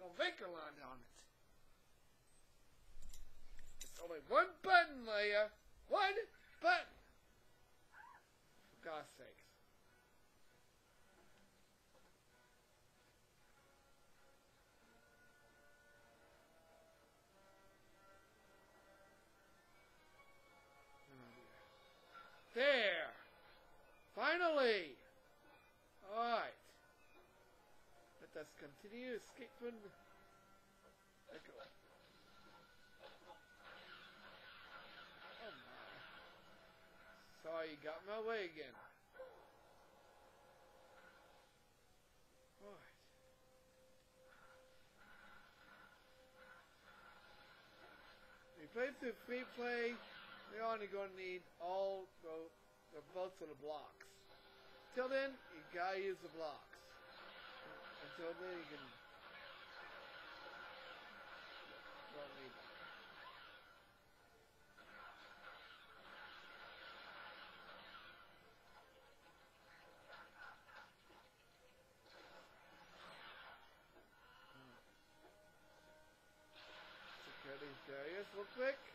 Go Vinkerland on it. It's only one button, Leia. One button. For God's sakes. Continue escaping. Echo. Oh my. Sorry, you got my way again. Alright. We play through free play. We're only going to need all the, the votes of the blocks. Till then, you gotta use the blocks. Then, you can. Don't need. Hmm. Security barriers real quick.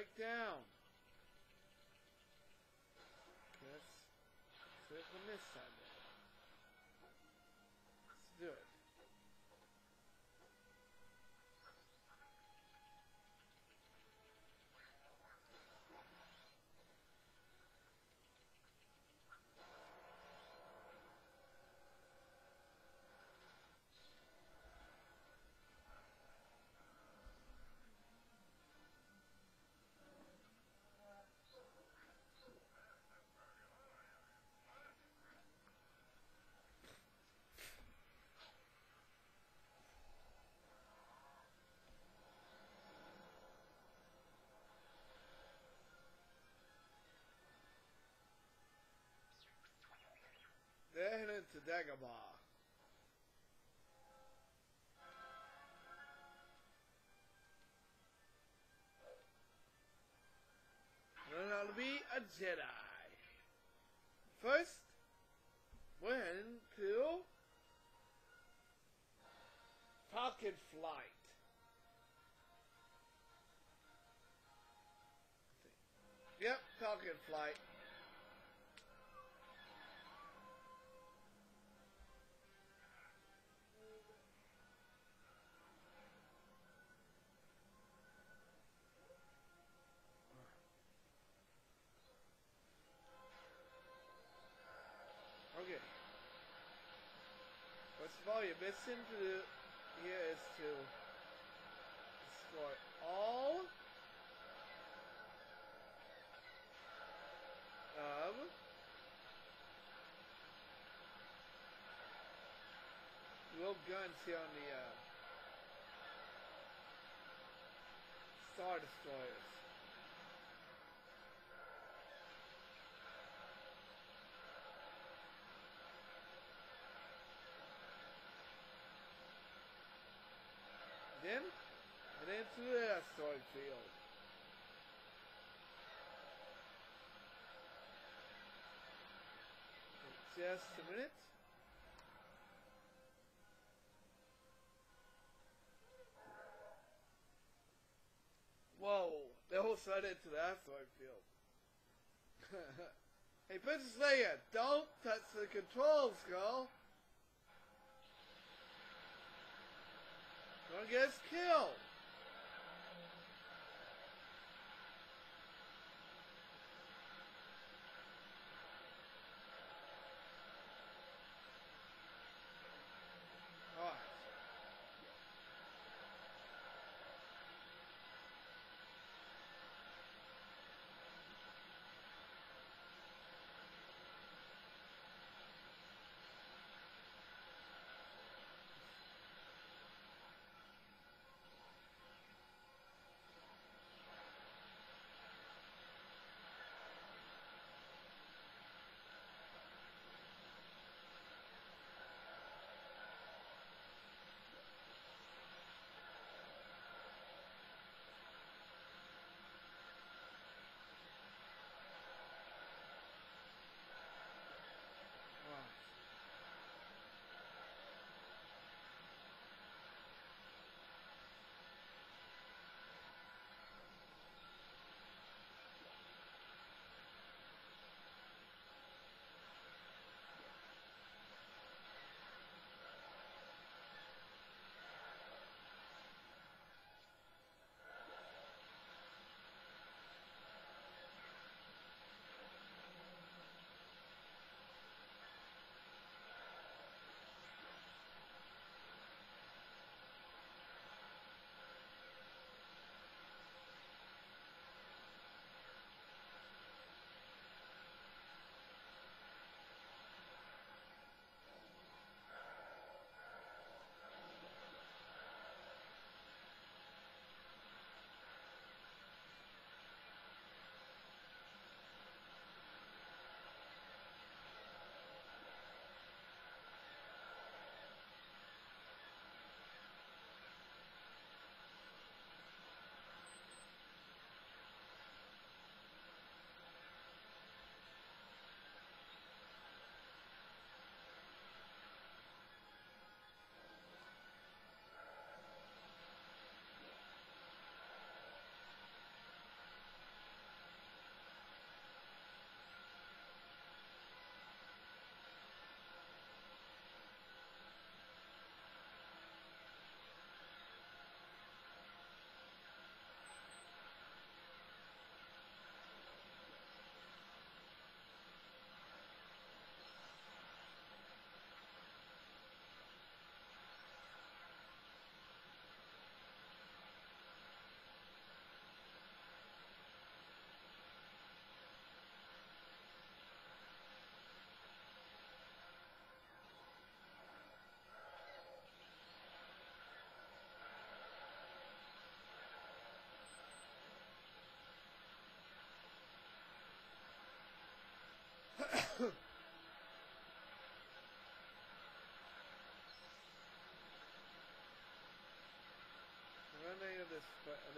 Break down? Let's do it from this side to Dagobah. How to be a Jedi. First, we're heading to Falcon Flight. Yep, Falcon Flight. All, your best thing to do here is to destroy all of little guns here on the uh, Star Destroyers. Then, head into the asteroid field. Just a minute. Whoa, they almost right into the asteroid field. hey, Princess Leia, don't touch the controls, girl. Gonna get us killed.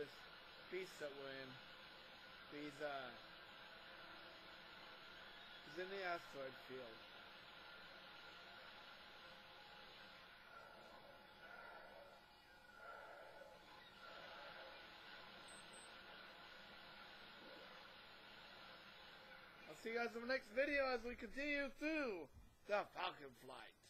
This beast that we're in. He's uh he's in the asteroid field. I'll see you guys in the next video as we continue through the Falcon flight.